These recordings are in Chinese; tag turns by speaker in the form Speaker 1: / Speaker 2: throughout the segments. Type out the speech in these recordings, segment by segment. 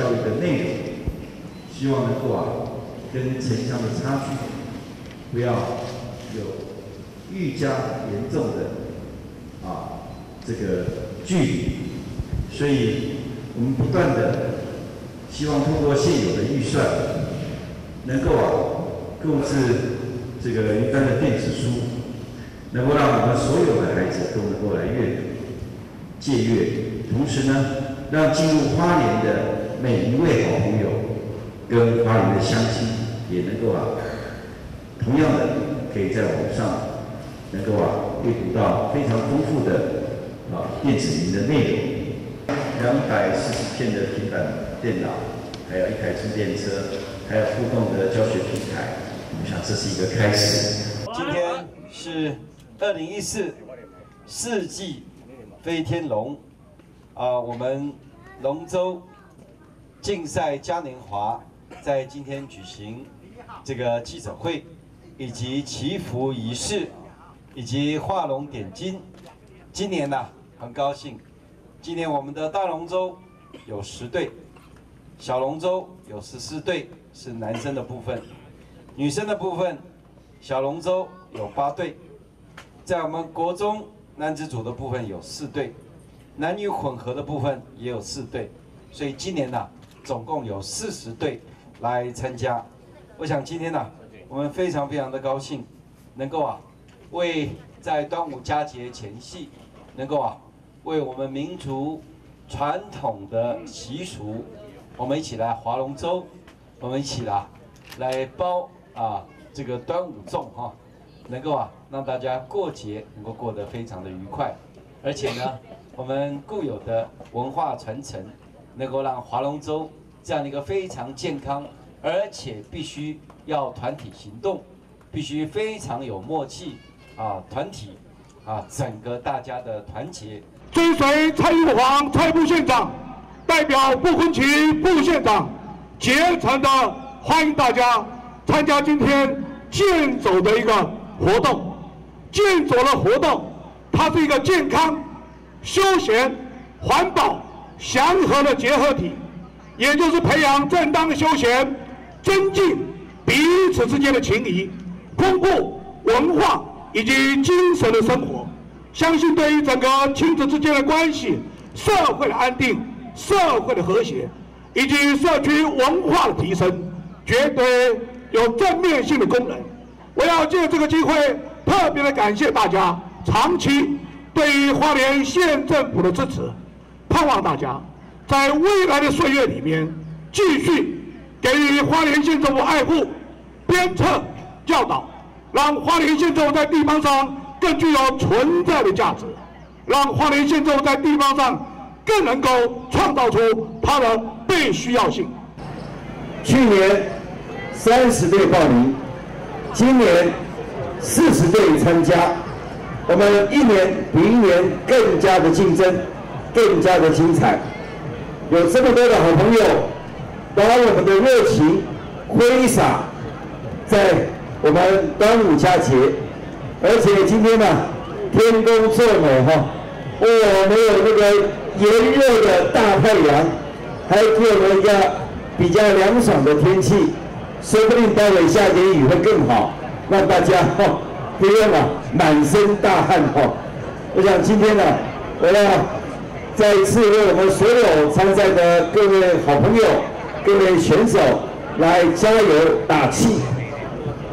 Speaker 1: 教育的内容，希望能够啊跟城乡的差距不要有愈加严重的啊这个距离，所以我们不断的希望通过现有的预算，能够啊购置这个一般的电子书，能够让我们所有的孩子都能够来阅读、借阅，同时呢。让进入花莲的每一位好朋友跟花莲的乡亲也能够啊，同样的可以在网上能够啊阅读到非常丰富的啊电子云的内容，两百四十片的平板电脑，还有一台充电车，还有互动的教学平台，我想这是一个开始。
Speaker 2: 今天是二零一四世纪飞天龙。啊，我们龙舟竞赛嘉年华在今天举行这个记者会，以及祈福仪式，以及画龙点睛。今年呢，很高兴，今年我们的大龙舟有十队，小龙舟有十四队，是男生的部分；女生的部分，小龙舟有八队，在我们国中男子组的部分有四队。男女混合的部分也有四队，所以今年呢，总共有四十队来参加。我想今天呢，我们非常非常的高兴，能够啊，为在端午佳节前夕，能够啊，为我们民族传统的习俗，我们一起来划龙舟，我们一起啦，来包啊这个端午粽哈，能够啊让大家过节能够过得非常的愉快，而且呢。我们固有的文化传承，能够让划龙舟这样的一个非常健康，而且必须要团体行动，必须非常有默契啊，团体啊，整个大家的团结。
Speaker 3: 追随蔡玉煌蔡部县长，代表不分区部县长，竭诚的欢迎大家参加今天健走的一个活动。健走的活动，它是一个健康。休闲、环保、祥和的结合体，也就是培养正当的休闲，增进彼此之间的情谊，丰富文化以及精神的生活。相信对于整个亲子之间的关系、社会的安定、社会的和谐以及社区文化的提升，绝对有正面性的功能。我要借这个机会，特别的感谢大家长期。对于花莲县政府的支持，盼望大家在未来的岁月里面继续给予花莲县政府爱护、鞭策、教导，让花莲县政府在地方上更具有存在的价值，让花莲县政府在地方上更能够创造出它的被需要性。
Speaker 4: 去年三十队报名，今年四十队参加。我们一年比一年更加的竞争，更加的精彩。有这么多的好朋友，把我们的热情挥洒在我们端午佳节，而且今天呢，天公作美哈，哇，没有那个炎热的大太阳，还给我们一个比较凉爽的天气，说不定待会下点雨会更好，让大家哈。不用啊，满身大汗哈！我想今天呢，我要再次为我们所有参赛的各位好朋友、各位选手来加油打气。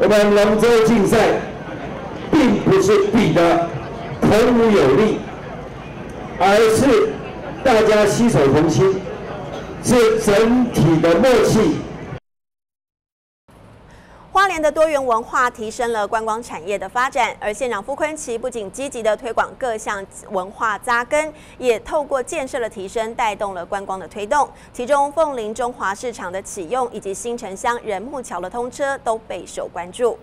Speaker 4: 我们龙舟竞赛并不是比的孔武有力，而是大家携手同心，是整体的默契。
Speaker 5: 花莲的多元文化提升了观光产业的发展，而县长傅昆奇不仅积极的推广各项文化扎根，也透过建设的提升带动了观光的推动。其中凤林中华市场的启用以及新城乡人木桥的通车都备受关注。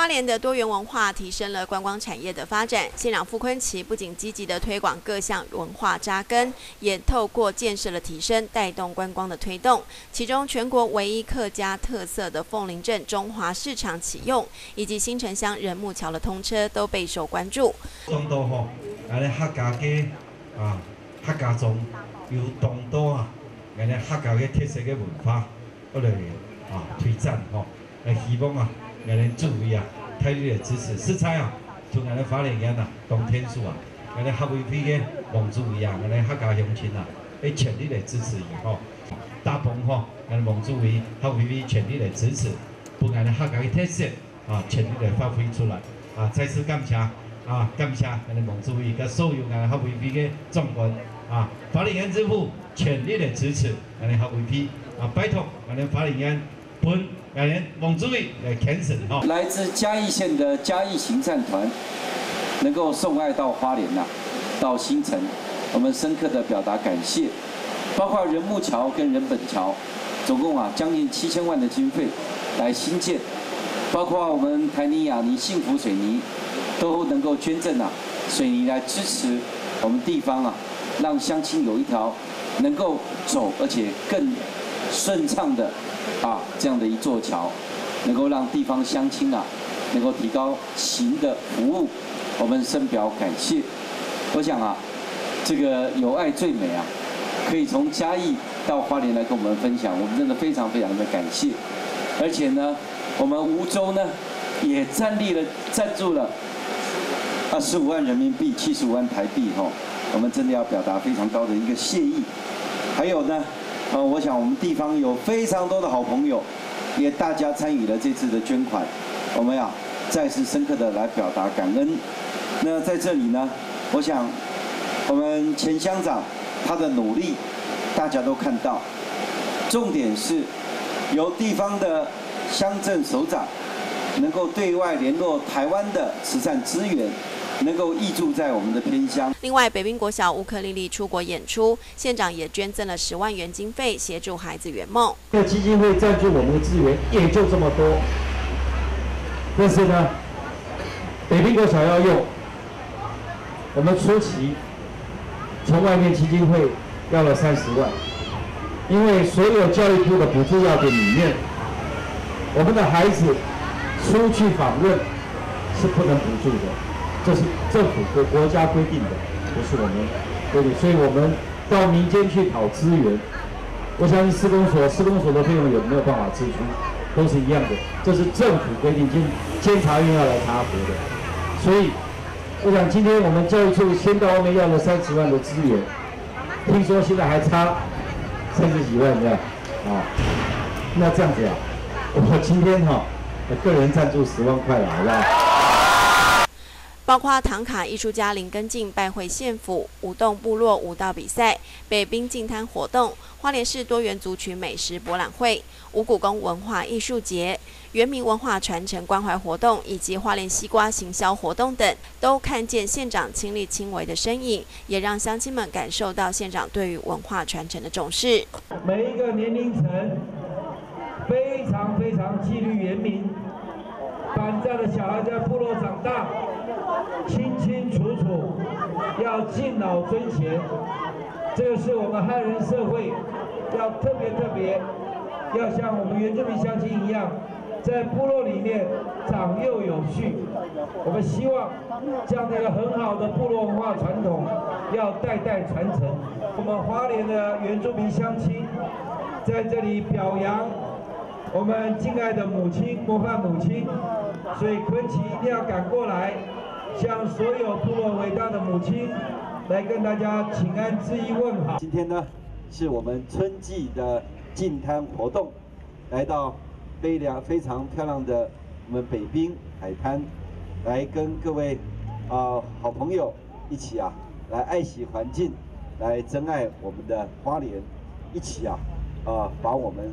Speaker 5: 花莲的多元文化提升了观光产业的发展。县长傅昆奇不仅积极的推广各项文化扎根，也透过建设的提升带动观光的推动。其中，全国唯一客家特色的凤林镇中华市场启用，以及新城乡仁木桥的通车都备受关注。
Speaker 6: 中都吼，来客家街啊，客家庄由东都啊
Speaker 7: 尼客家嘅特色嘅文化，我来啊推展吼，来希望啊，让人注意啊，大力的支持。食材啊，从俺哋花莲人啊，冬天树啊，俺哋合肥批嘅王祖伟啊，俺哋客家乡亲啊，会全力来支持伊吼。大鹏吼，俺哋王祖伟合肥批全力来支持，把俺哋客家嘅特色啊，全力来发挥出来。啊，再次感谢啊，感谢俺哋王祖伟甲所有俺哋合肥批嘅壮观啊，花莲县政府全力的支持俺哋合肥批啊，拜托俺哋花莲县本俺哋王祖伟来牵手吼。
Speaker 2: 来自嘉义县的嘉义行善团能够送爱到花莲呐、到新城，我们深刻的表达感谢。包括仁木桥跟仁本桥，总共啊将近七千万的经费来新建，包括我们台泥亚泥幸福水泥都能够捐赠啊水泥来支持我们地方啊，让乡亲有一条能够走而且更顺畅的啊这样的一座桥，能够让地方乡亲啊能够提高行的服务，我们深表感谢。我想啊，这个有爱最美啊，可以从嘉义到花莲来跟我们分享，我们真的非常非常的感谢。而且呢，我们梧州呢也站立了赞助了二十五万人民币、七十五万台币哈、我们真的要表达非常高的一个谢意。还有呢，呃，我想我们地方有非常多的好朋友，也大家参与了这次的捐款，我们呀再次深刻的来表达感恩。那在这里呢，我想我们前乡长他的努力，大家都看到，重点是由地方的乡镇首长能够对外联络台湾的慈善资源，能够挹注在我们的偏乡。
Speaker 5: 另外，北滨国小乌克丽丽出国演出，县长也捐赠了十万元经费协助孩子圆梦。
Speaker 8: 这个基金会赞助我们的资源也就这么多，但是呢，北滨国小要用，我们初期从外面基金会要了三十万，因为所有教育部的补助要点里面，我们的孩子出去访问是不能补助的，这是政府和国家规定的，不是我们规定，所以我们到民间去讨资源。我相信施工所，施工所的费用有没有办法支出，都是一样的，这是政府规定，监监察院要来查核的。所以，我想今天我们教育处先到外面要了三十万的资源，听说现在还差三十几万这样，啊，那这样子啊，我今天哈、我个人赞助十万块了，好不好？
Speaker 5: 包括唐卡艺术家林根进拜会县府、舞动部落舞蹈比赛、北滨净滩活动、花莲市多元族群美食博览会、五谷宫文化艺术节、原民文化传承关怀活动以及花莲西瓜行销活动等，都看见县长亲力亲为的身影，也让乡亲们感受到县长对于文化传承的重视。
Speaker 3: 每一个年龄层非常非常纪律严明，把这样的小孩在部落长大，清清楚楚，要敬老尊贤，这个是我们汉人社会要特别特别，要像我们原住民乡亲一样，在部落里面长幼有序。我们希望这样的一个很好的部落文化传统要代代传承。我们花莲的原住民乡亲在这里表扬我们敬爱的母亲，模范母亲，所以昆奇一定要赶过来，向所有部落伟大的母亲来跟大家请安致意问好。
Speaker 2: 今天呢，是我们春季的净滩活动，来到非常非常漂亮的我们北滨海滩，来跟各位啊、好朋友一起啊，来爱惜环境，来珍爱我们的花莲，一起啊啊、把我们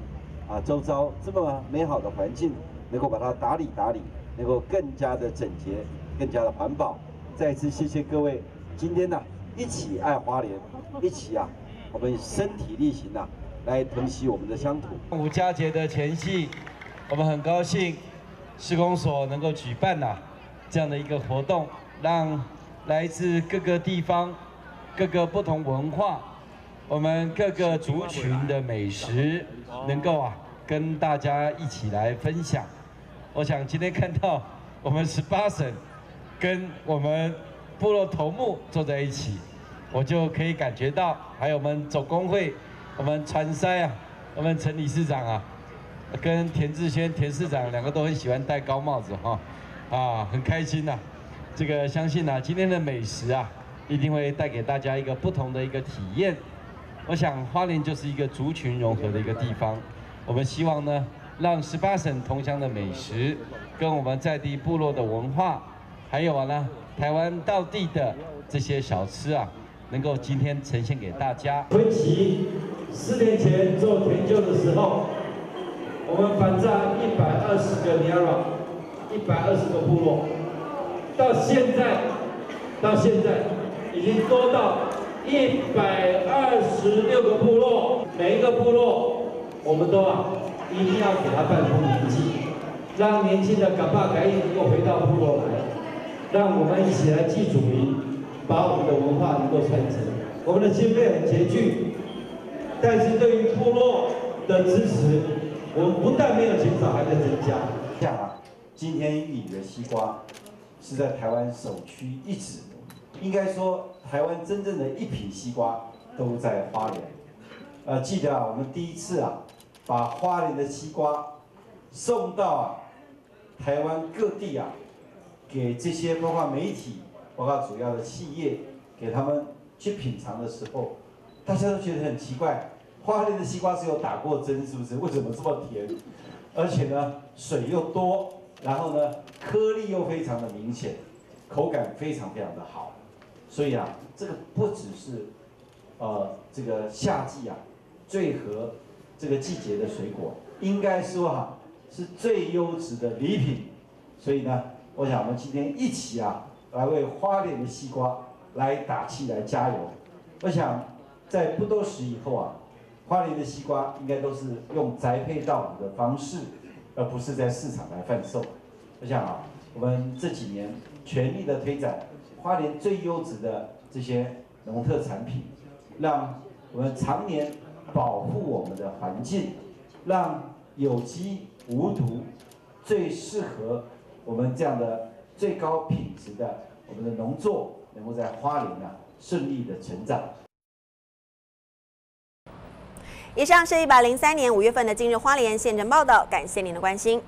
Speaker 2: 啊周遭这么美好的环境，能够把它打理打理，能够更加的整洁，更加的环保。再次谢谢各位，今天呢、一起爱花莲，一起啊，我们身体力行啊，来疼惜我们的乡土。
Speaker 3: 五佳节的前夕，我们很高兴施工所能够举办呐、这样的一个活动，让来自各个地方、各个不同文化、我们各个族群的美食，能够啊跟大家一起来分享。我想今天看到我们十八省跟我们部落头目坐在一起，我就可以感觉到，还有我们总工会
Speaker 9: 我们川塞啊，我们陈理事长啊，跟田志轩田市长两个都很喜欢戴高帽子哈，啊，很开心呐。这个相信呢，今天的美食啊，一定会带给大家一个不同的一个体验。我想花莲就是一个族群融合的一个地方，我们希望呢，让十八省同乡的美食，跟我们在地部落的文化，还有呢，台湾道地的这些小吃啊，能够今天呈现给大家。
Speaker 3: 昆奇四年前做研究的时候，我们反炸一百二十个 Nara，一百二十个部落。到现在，到现在已经多到一百二十六个部落，每一个部落我们都啊一定要给他办丰年祭，让年轻的嘎巴嘎义能够回到部落来，让我们一起来祭祖灵，把我们的文化能够传承。我们的经费很拮据，但是对于部落的支持，我们不但没有减少，还在增加。
Speaker 2: 像啊，今天你的西瓜。是在台湾首屈一指，应该说台湾真正的一品西瓜都在花莲。呃，记得啊，我们第一次啊，把花莲的西瓜送到啊台湾各地啊，给这些包括媒体、包括主要的企业，给他们去品尝的时候，大家都觉得很奇怪，花莲的西瓜是有打过针，是不是？为什么这么甜？而且呢，水又多。然后呢，颗粒又非常的明显，口感非常非常的好，所以啊，这个不只是，呃，这个夏季啊，最合这个季节的水果，应该说哈，是最优质的礼品。所以呢，我想我们今天一起啊，来为花莲的西瓜来打气，来加油。我想在不多时以后啊，花莲的西瓜应该都是用栽培稻谷的方式。而不是在市场来贩售。我想啊，我们这几年全力的推展花莲最优质的这些农特产品，让我们常年保护我们的环境，让有机无毒、最适合我们这样的最高品质的我们的农作，能够在花莲呢顺利的成长。
Speaker 4: 以上是一百零三年五月份的今日花莲现场报道，感谢您的关心。